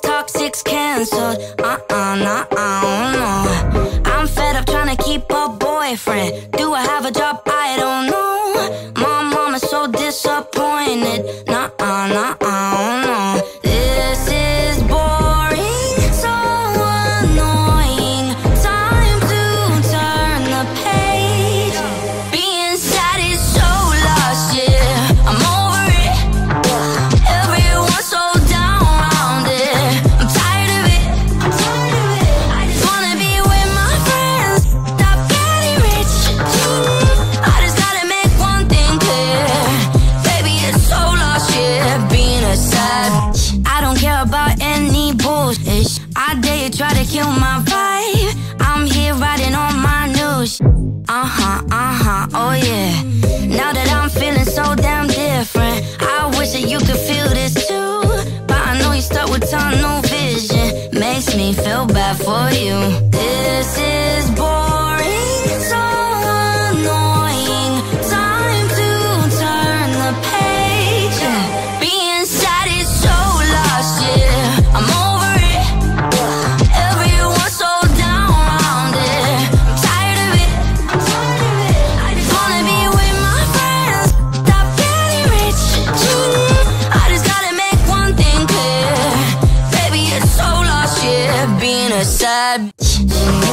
toxic's canceled. Uh uh, nah, uh, no. I'm fed up trying to keep a boyfriend. day, you try to kill my vibe. I'm here riding on my news. Uh huh, uh huh, oh yeah. Now that I'm feeling so damn different, I wish that you could feel this too. But I know you stuck with tunnel vision, makes me feel bad for you. This is boy. savage